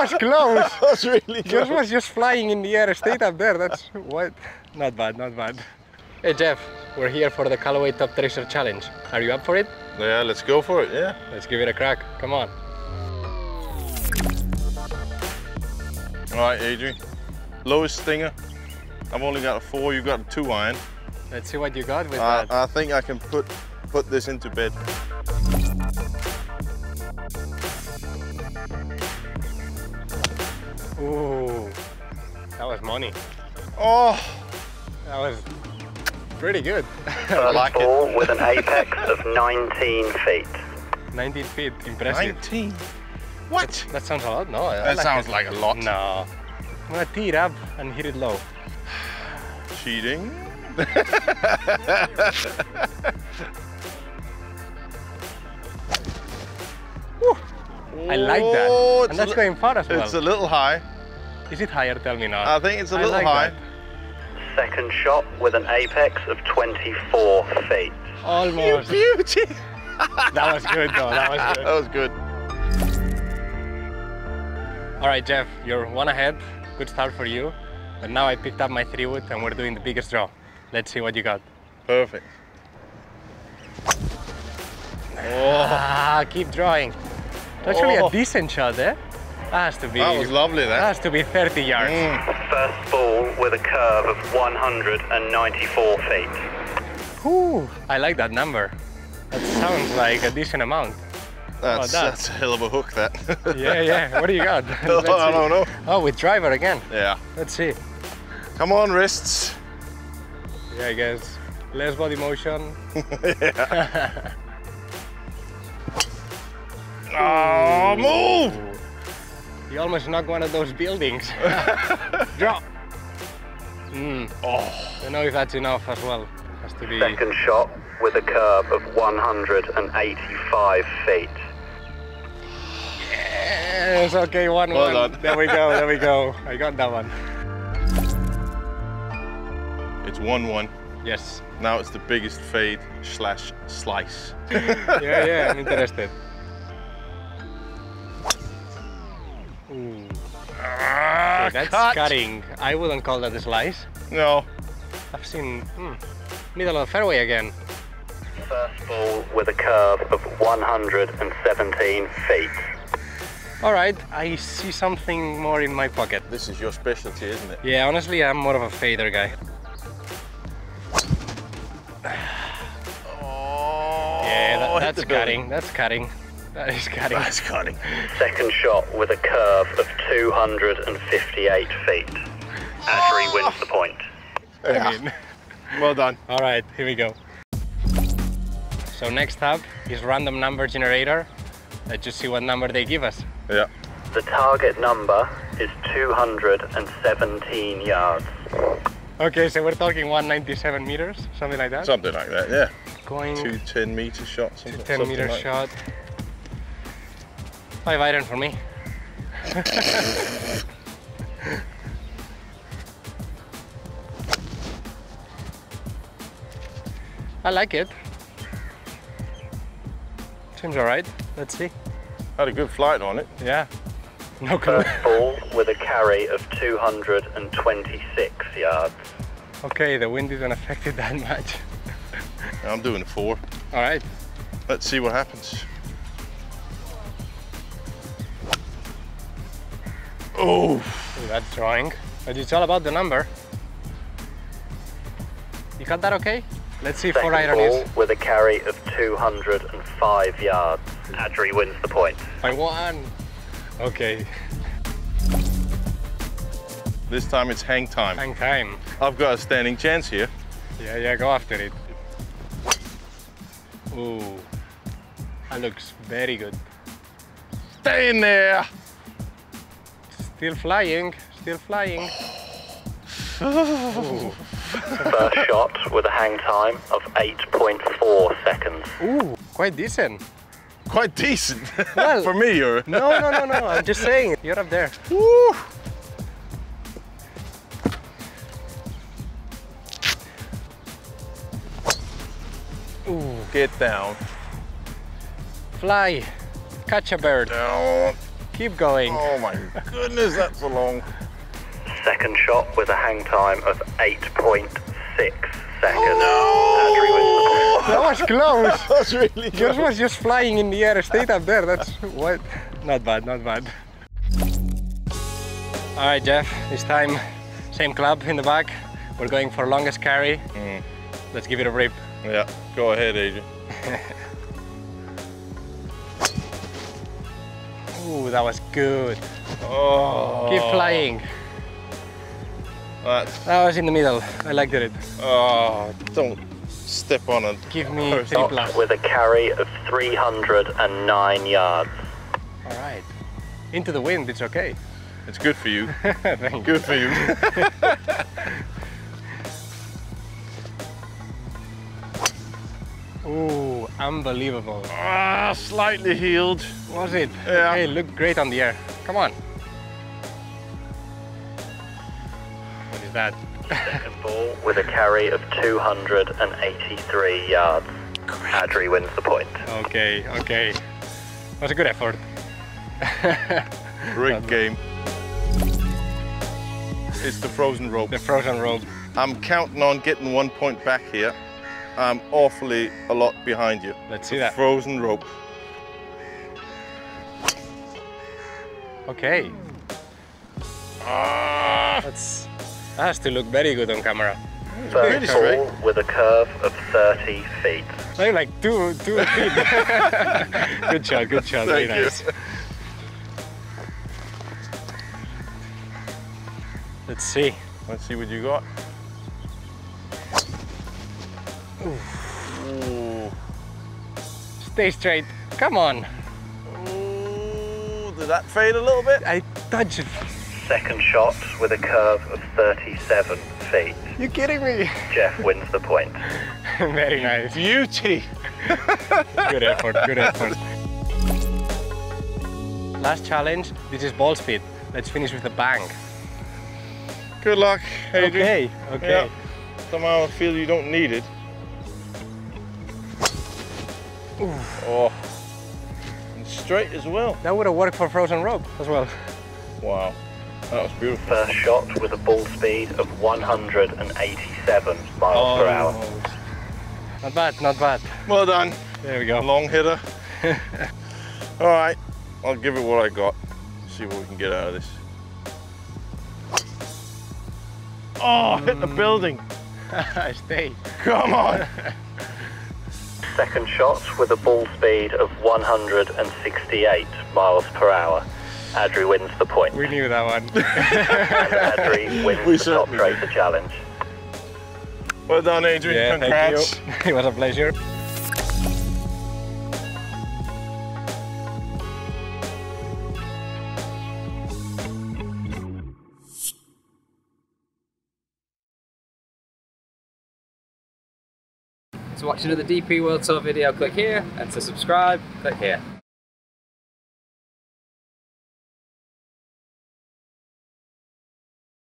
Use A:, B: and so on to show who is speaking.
A: was close.
B: That's really
A: Yours was just flying in the air, straight up there. That's what? Not bad, not bad. Hey Jeff, we're here for the Callaway Toptracer Challenge. Are you up for it?
B: Yeah, let's go for it, yeah.
A: Let's give it a crack. Come on.
B: All right, Adrian. Lowest stinger. I've only got a four, you've got a two iron.
A: Let's see what you got with
B: I,
A: that.
B: I think I can put put this into bed.
A: Ooh, that was money.
B: Oh,
A: That was pretty good.
B: I like it.
C: ball with an apex of 19 feet.
A: 19 feet, impressive.
B: 19. What?
A: That sounds a lot, no?
B: That
A: like
B: sounds
A: it.
B: like a lot.
A: No. I'm gonna tee it up and hit it low.
B: Cheating.
A: I like that.
B: Oh,
A: And that's
B: oh,
A: going far as well.
B: It's a little high.
A: Is it higher? Tell me now.
B: I think it's a little
A: like
B: high.
A: that.
C: Second shot with an apex of 24 feet.
A: Almost.
B: You beauty.
A: that was good though, that was good.
B: That was good.
A: All right, Jeff, you're one ahead. Good start for you. But now I picked up my three wood and we're doing the biggest draw. Let's see what you got.
B: Perfect.
A: Ah, keep drawing. Actually,
B: Oh.
A: a decent shot there. That has to be.
B: That was lovely,
A: That
B: that.
A: has to be 30 yards.
B: Mm.
C: First ball with a curve of 194 feet.
A: Ooh, I like that number. That sounds like a decent amount.
B: That's,
A: that?
B: that's a hell of a hook, that.
A: Yeah, yeah. What do you got?
B: Oh, I don't know.
A: Oh, with driver again.
B: Yeah.
A: Let's see.
B: Come on, wrists.
A: Yeah, I guess less body motion.
B: Oh, move!
A: You almost knocked one of those buildings. Drop. Mm.
B: Oh,
A: Don't know if that's enough as well. Has to be.
C: Second shot with a curve of 185 feet.
A: Yes, okay, one
B: Well
A: one.
B: done.
A: There we go, there we go. I got that one.
B: it's 1-1.
A: Yes.
B: Now it's the biggest fade slash slice.
A: Yeah, yeah, I'm interested.
B: Ah,
A: that's
B: cut.
A: cutting. I wouldn't call that a slice.
B: No.
A: I've seen hmm, middle of the fairway again.
C: First ball with a curve of 117 feet.
A: All right, I see something more in my pocket.
B: This is your specialty, isn't it?
A: Yeah, honestly, I'm more of a fader guy.
B: Oh,
A: Yeah, that, that's cutting. That's cutting. That is cutting.
B: That's cutting.
C: Second shot with a curve of 258 feet. Ashery wins the point.
A: I mean,
B: Well done.
A: all right, here we go. So next up is random number generator. Let's just see what number they give us.
B: Yeah.
C: The target number is 217 yards.
A: Okay, so we're talking 197 meters, something like that.
B: Something like that, yeah.
A: Going
B: Two 10 meter shots.
A: to
B: Something,
A: 10 meter
B: like
A: shot. Five iron for me. I like it. Seems alright. Let's see.
B: Had a good flight on it.
A: Yeah. No clue.
C: First ball with a carry of 226 yards.
A: Okay, the wind didn't affect it that much.
B: I'm doing a four.
A: Alright.
B: Let's see what happens. Oh,
A: Ooh, That's drawing. But it's all about the number. You got that okay? Let's see if four
C: Second
A: iron
C: ball
A: is
C: with a carry of 205 yards. Adri wins the point.
A: I won. Okay,
B: this time it's hang time.
A: hang time.
B: I've got a standing chance here.
A: Yeah, yeah, go after it. Ooh, that looks very good.
B: Stay in there.
A: Still flying, still flying.
C: First shot with a hang time of 8.4 seconds.
A: Ooh, quite decent.
B: Quite decent.
A: Well-
B: For me, you're.
A: No, no, no, no, I'm just saying, you're up there.
B: Woo.
A: Ooh,
B: Get down.
A: fly, catch a bird.
B: Down.
A: Keep going.
B: Oh my goodness, that's a long.
C: Second shot with a hang time of 8.6 seconds.
B: Oh,
C: Adri wins the point.
A: That was close.
B: Really
A: Yours
B: good.
A: was just flying in the air straight up there. That's what? Not bad, not bad. All right, Jeff, this time, same club in the back. We're going for longest carry.
B: Mm.
A: Let's give it a rip.
B: Yeah, go ahead, Adrian.
A: Ooh, that was good.
B: Oh,
A: Keep flying.
B: That's,
A: That was in the middle. I liked it.
B: oh, don't step on it.
A: Give me
B: First
A: three
B: shot
A: plus.
C: With a carry of 309 yards.
A: All right. Into the wind, it's okay.
B: It's good for you.
A: Thank you.
B: Good for you.
A: Ooh, unbelievable.
B: ah, slightly healed.
A: Was it?
B: Yeah.
A: Hey, looked great on the air. Come on. What is that?
C: Second ball with a carry of 283 yards. Adri wins the point.
A: Okay, okay. Was a good effort.
B: Great game. It's the frozen rope.
A: The frozen rope.
B: I'm counting on getting one point back here. I'm awfully a lot behind you.
A: Let's see that.
B: Frozen rope.
A: Okay.
B: Ah,
A: That's that has to look very good on camera.
C: Third
B: pretty straight.
C: with a curve of 30 feet.
A: Like like two two feet. good shot, good shot. Very
B: Thank you.
A: nice. Let's see.
B: Let's see what you got. Ooh.
A: Stay straight. Come on.
B: Ooh, did that fade a little bit?
A: I touched it.
C: Second shot with a curve of 37 feet.
A: You're kidding me?
C: Jeff wins the point.
A: very nice.
B: Beauty.
A: Good effort, good effort. Last challenge, this is ball speed. Let's finish with a bang.
B: Good luck, Adrian.
A: Okay, okay.
B: Yeah. Somehow I feel you don't need it. Oh. And straight as well.
A: That would have worked for frozen rope as well.
B: Wow. That was beautiful.
C: First shot with a ball speed of 187 miles per oh. hour.
A: Not bad, not bad.
B: Well done.
A: There we go.
B: Long hitter. All right. I'll give it what I got. See what we can get out of this. Oh, hit the mm. building.
A: I stay.
B: Come on.
C: Second shot with a ball speed of 168 miles per hour. Adri wins the point.
A: We knew that one.
C: and Adri wins
B: We
C: the top
B: certainly
C: tracer challenge.
B: Well done, Adrian.
A: yeah,
B: Congrats.
A: thank you. It was a pleasure.
D: To watch another DP World Tour video, click here, and to subscribe, click here.